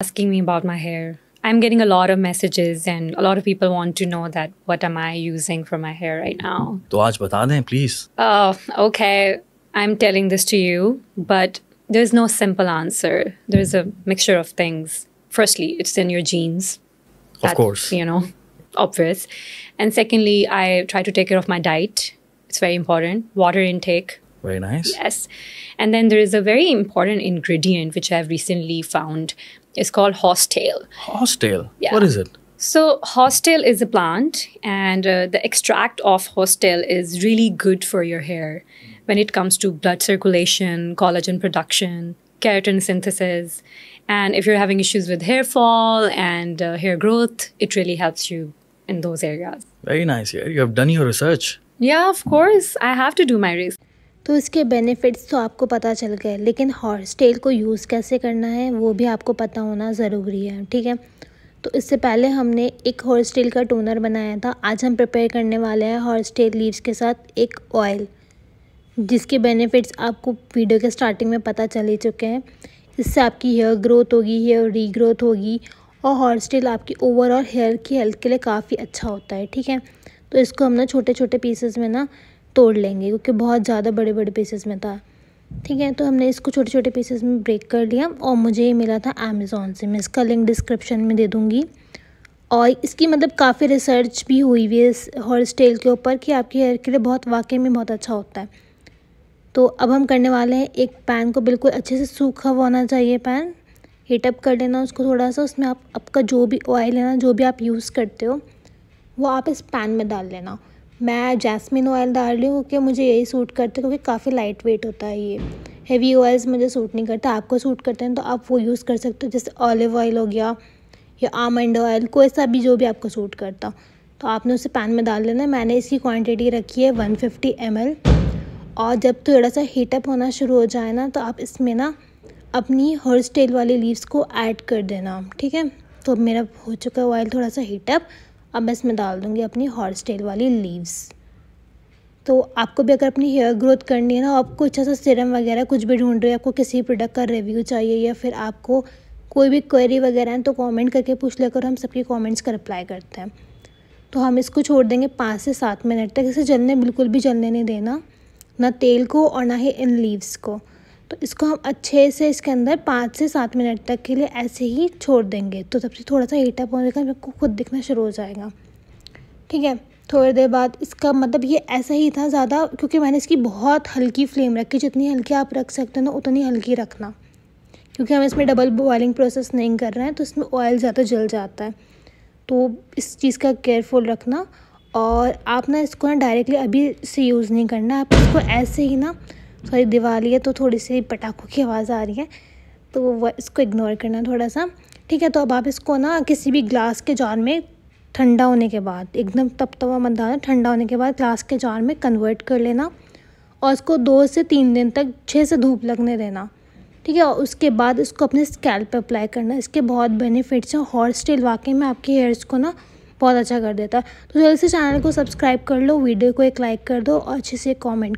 asking me about my hair. I'm getting a lot of messages and a lot of people want to know that what am I using for my hair right now. तो आज बता दें please. Oh, okay. I'm telling this to you, but there's no simple answer. There's a mixture of things. Firstly, it's in your genes. Of course. You know, obvious. And secondly, I try to take care of my diet. It's very important. Water intake. Very nice. Yes. And then there is a very important ingredient which I've recently found. It's called horsetail. Horsetail. Yeah. What is it? So, horsetail is a plant, and uh, the extract of horsetail is really good for your hair when it comes to blood circulation, collagen production, keratin synthesis. And if you're having issues with hair fall and uh, hair growth, it really helps you in those areas. Very nice. Yeah, you have done your research. Yeah, of course. I have to do my research. तो इसके benefits तो आपको पता चल गए, लेकिन horse tell को use कैसे करना है, वो भी आपको पता होना ज़रूरी है, ठीक है? तो इससे पहले हमने एक हॉर्स टेल का टोनर बनाया था, आज हम प्रिपेयर करने वाले हैं हॉर्स टेल लीव्स के साथ एक ऑयल जिसके बेनिफिट्स आपको वीडियो के स्टार्टिंग में पता चल ही चुके हैं। इससे आपकी हेयर ग्रोथ होगी हेयर रीग्रोथ होगी, और हॉर्स टेल आपकी ओवरऑल हेयर की हेल्थ के लिए काफ़ी अच्छा होता है, ठीक है? तो इसको हम ना छोटे छोटे पीसेस में ना तोड़ लेंगे, क्योंकि बहुत ज़्यादा बड़े बड़े पीसेस में था। ठीक है तो हमने इसको छोटे छोटे पीसेस में ब्रेक कर लिया और मुझे ये मिला था अमेज़ोन से। मैं इसका लिंक डिस्क्रिप्शन में दे दूँगी। और इसकी मतलब काफ़ी रिसर्च भी हुई हुई है इस हॉर स्टेल के ऊपर कि आपके हेयर के लिए बहुत, वाकई में बहुत अच्छा होता है। तो अब हम करने वाले हैं, एक पैन को बिल्कुल अच्छे से सूखा हुआ होना चाहिए पैन हीटअप कर लेना उसको थोड़ा सा उसमें आप, आपका जो भी ऑयल है ना, जो भी आप यूज़ करते हो, वो आप इस पैन में डाल लेना। मैं जैस्मिन ऑयल डाल रही हूँ क्योंकि मुझे यही सूट करता है क्योंकि काफ़ी लाइट वेट होता है ये। हेवी ऑयल्स मुझे सूट नहीं करता। आपको सूट करते हैं तो आप वो यूज़ कर सकते हो। जैसे ऑलिव ऑयल हो गया या आमंड ऑयल कोई सा भी जो भी आपको सूट करता तो आपने उसे पैन में डाल लेना मैंने इसकी क्वांटिटी रखी है वन फिफ्टी एम और जब थोड़ा सा हीटअप होना शुरू हो जाए ना तो आप इसमें ना अपनी हॉर्स टेल वाली लीव्स को ऐड कर देना। ठीक है? तो मेरा हो चुका है ऑयल थोड़ा सा हीटअप अब मैं इसमें डाल दूँगी अपनी हॉर्स टेल वाली लीव्स। तो आपको भी अगर अपनी हेयर ग्रोथ करनी है ना, आपको अच्छा सा सिरम वगैरह कुछ भी ढूंढ रहे हो, आपको किसी प्रोडक्ट का रिव्यू चाहिए या फिर आपको कोई भी क्वेरी वगैरह है तो कमेंट करके पूछ लेकर हम सबके कमेंट्स का रिप्लाई करते हैं। तो हम इसको छोड़ देंगे पाँच से सात मिनट तक। इसे जलने, बिल्कुल भी जलने नहीं देना, ना तेल को और ना ही इन लीव्स को। तो इसको हम अच्छे से इसके अंदर पाँच से सात मिनट तक के लिए ऐसे ही छोड़ देंगे। तो तब से थोड़ा सा हीटअप होने का मेरे को खुद दिखना शुरू हो जाएगा। ठीक है? थोड़ी देर बाद इसका मतलब ये ऐसा ही था ज़्यादा क्योंकि मैंने इसकी बहुत हल्की फ्लेम रखी। जितनी हल्की आप रख सकते हो ना, उतनी हल्की रखना। क्योंकि हम इसमें डबल बॉयलिंग प्रोसेस नहीं कर रहे हैं तो इसमें ऑयल ज़्यादा जल जाता है। तो इस चीज़ का केयरफुल रखना और आप ना इसको ना डायरेक्टली अभी से यूज़ नहीं करना। आप इसको ऐसे ही ना सॉरी दिवाली है तो थोड़ी सी पटाखों की आवाज़ आ रही है तो इसको इग्नोर करना थोड़ा सा। ठीक है तो अब आप इसको ना किसी भी ग्लास के जार में ठंडा होने के बाद, एकदम तप तवा मत डालना ठंडा होने के बाद ग्लास के जार में कन्वर्ट कर लेना और इसको दो से तीन दिन तक छः से धूप लगने देना। ठीक है, और उसके बाद इसको अपने स्कैल पे अप्लाई करना। इसके बहुत बेनिफिट्स हैं। हॉर स्टेल वाकई में आपके हेयर्स को ना बहुत अच्छा कर देता है। तो जल्दी से चैनल को सब्सक्राइब कर लो वीडियो को एक लाइक कर दो और अच्छे से कमेंट कर